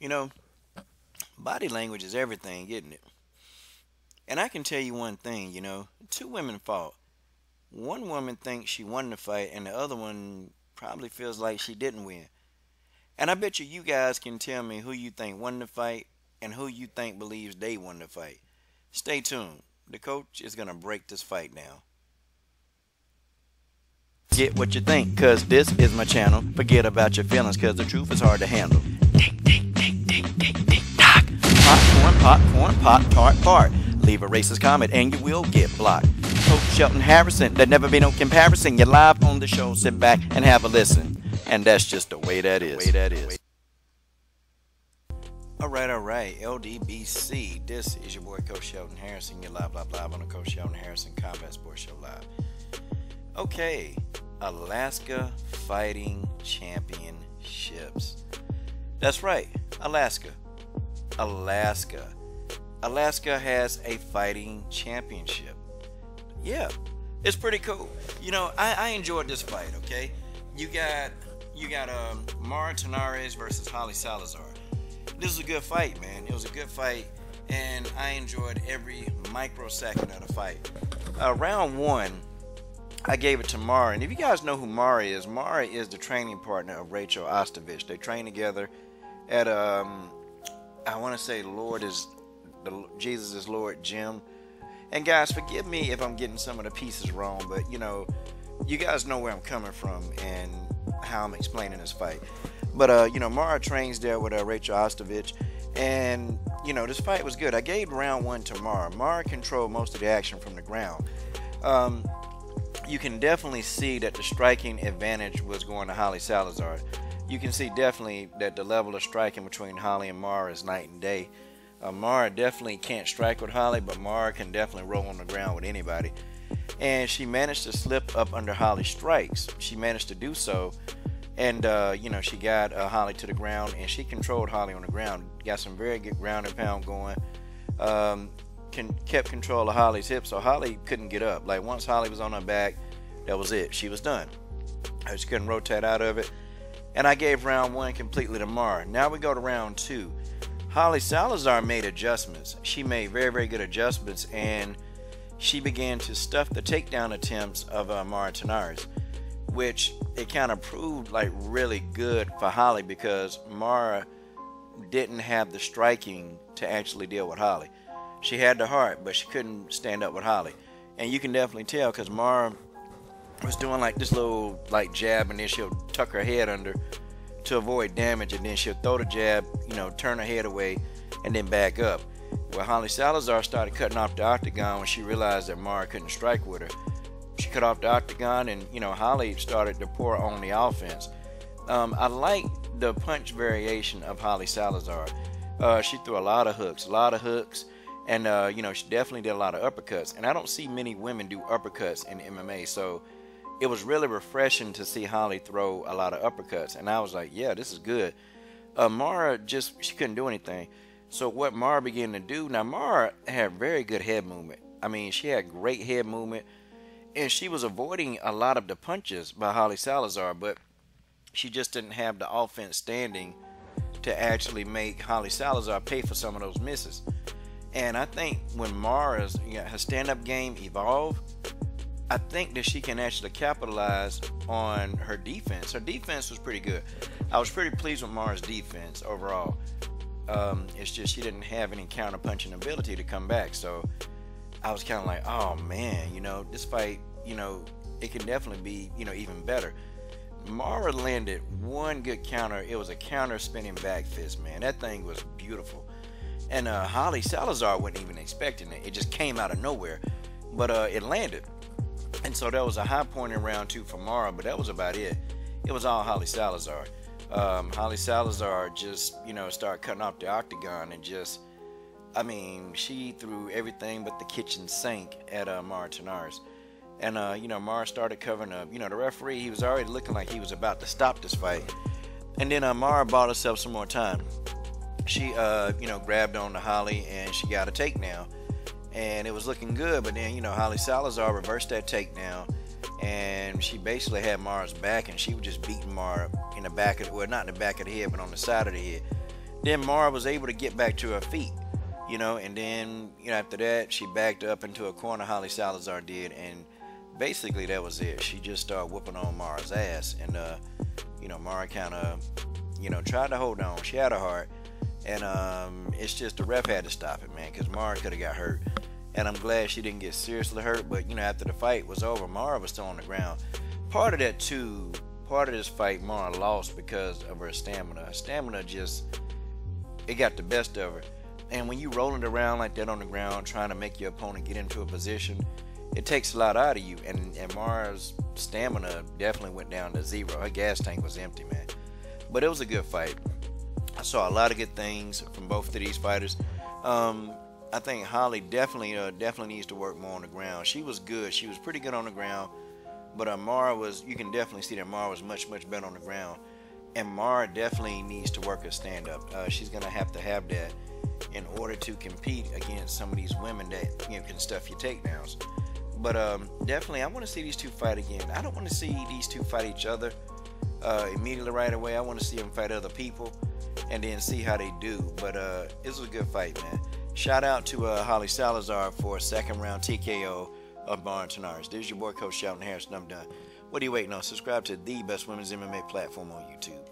You know, body language is everything, isn't it? And I can tell you one thing, you know, two women fought. One woman thinks she won the fight, and the other one probably feels like she didn't win. And I bet you you guys can tell me who you think won the fight and who you think believes they won the fight. Stay tuned. The coach is going to break this fight down. Get what you think, cause this is my channel. Forget about your feelings, cause the truth is hard to handle. Popcorn, popcorn, pop tart fart. Leave a racist comment and you will get blocked. Coach Shelton Harrison, there never be no comparison. You're live on the show, sit back and have a listen. And that's just the way that is. Way that is. All right, all right. LDBC. This is your boy Coach Shelton Harrison. You're live, live, live on the Coach Shelton Harrison Combat Sports Show Live. Okay, Alaska Fighting Championships. That's right, Alaska. Alaska. Alaska has a fighting championship. Yeah, it's pretty cool. You know, I, I enjoyed this fight. Okay, you got you got um, Mara Tanares versus Holli Salazar. This was a good fight, man. It was a good fight, and I enjoyed every microsecond of the fight. Uh, round one, I gave it to Mara, and if you guys know who Mara is, Mara is the training partner of Rachel Ostovich. They train together at um, I want to say Lord is the Jesus is Lord Jim. And guys, forgive me if I'm getting some of the pieces wrong, but you know, you guys know where I'm coming from and how I'm explaining this fight. But uh, you know, Mara trains there with uh, Rachel Ostovich, and you know, this fight was good. I gave round one to Mara. Mara controlled most of the action from the ground. Um, you can definitely see that the striking advantage was going to Holli Salazar. You can see definitely that the level of striking between Holli and Mara is night and day. Uh, Mara definitely can't strike with Holli, but Mara can definitely roll on the ground with anybody. And she managed to slip up under Holli's strikes. She managed to do so. And, uh, you know, she got uh, Holli to the ground and she controlled Holli on the ground. Got some very good ground and pound going. Um, can, kept control of Holli's hips, so Holli couldn't get up. Like, once Holli was on her back, that was it. She was done. She couldn't rotate out of it. And I gave round one completely to Mara. Now we go to round two. Holli Salazar made adjustments. She made very, very good adjustments, and she began to stuff the takedown attempts of uh, Mara Tanares, which it kind of proved like really good for Holli because Mara didn't have the striking to actually deal with Holli. She had the heart, but she couldn't stand up with Holli. And you can definitely tell because Mara was doing like this little like jab, and then she'll tuck her head under to avoid damage, and then she'll throw the jab, you know, turn her head away, and then back up. Well, Holli Salazar started cutting off the octagon when she realized that Mara couldn't strike with her. She cut off the octagon, and you know, Holli started to pour on the offense. Um, I like the punch variation of Holli Salazar. Uh, she threw a lot of hooks, a lot of hooks, and uh, you know, she definitely did a lot of uppercuts. And I don't see many women do uppercuts in MMA, so it was really refreshing to see Holli throw a lot of uppercuts, and I was like, yeah, this is good. Uh, Mara just she couldn't do anything. So what Mara began to do now, Mara had very good head movement. I mean, she had great head movement, and she was avoiding a lot of the punches by Holli Salazar, but she just didn't have the offense standing to actually make Holli Salazar pay for some of those misses. And I think when Mara's you know, her stand-up game evolved, I think that she can actually capitalize on her defense. Her defense was pretty good. I was pretty pleased with Mara's defense overall. Um, it's just she didn't have any counter punching ability to come back. So I was kind of like, oh man, you know, this fight, you know, it can definitely be, you know, even better. Mara landed one good counter. It was a counter spinning back fist, man. That thing was beautiful. And uh, Holli Salazar wasn't even expecting it. It just came out of nowhere. But uh, it landed. And so that was a high point in round two for Mara, but that was about it. It was all Holli Salazar. Um, Holli Salazar just, you know, started cutting off the octagon and just, I mean, she threw everything but the kitchen sink at uh, Mara Tanares. And, uh, you know, Mara started covering up. You know, the referee, he was already looking like he was about to stop this fight. And then uh, Mara bought herself some more time. She, uh, you know, grabbed on to Holli and she got a takedown and it was looking good. But then, you know, Holli Salazar reversed that takedown, and she basically had Mara's back, and she was just beating Mara in the back of, well, not in the back of the head, but on the side of the head. Then Mara was able to get back to her feet, you know, and then you know after that she backed up into a corner. Holli Salazar did, and basically that was it. She just started whooping on Mara's ass, and uh, you know Mara kind of you know tried to hold on. She had a heart, and um, it's just the ref had to stop it, man, because Mara could have got hurt. And I'm glad she didn't get seriously hurt. But you know after the fight was over, Mara was still on the ground. Part of that too. Part of this fight, Mara lost because of her stamina. Her stamina just it got the best of her. And when you rolling around like that on the ground, trying to make your opponent get into a position, it takes a lot out of you. And, and Mara's stamina definitely went down to zero. Her gas tank was empty, man. But it was a good fight. I saw a lot of good things from both of these fighters. Um, I think Holli definitely uh, definitely needs to work more on the ground. She was good. She was pretty good on the ground. But Amara was, you can definitely see that Amara was much, much better on the ground and Mara definitely needs to work her stand up. Uh, she's gonna have to have that in order to compete against some of these women that you know can stuff your takedowns. But um, definitely, I want to see these two fight again. I don't want to see these two fight each other uh, immediately right away. I want to see them fight other people and then see how they do. But uh, this was a good fight, man. Shout out to uh, Holli Salazar for a second round TKO of Barnes Tanaris. This is your boy Coach Shelton Harrison. I'm done. What are you waiting on? Subscribe to the best women's MMA platform on YouTube.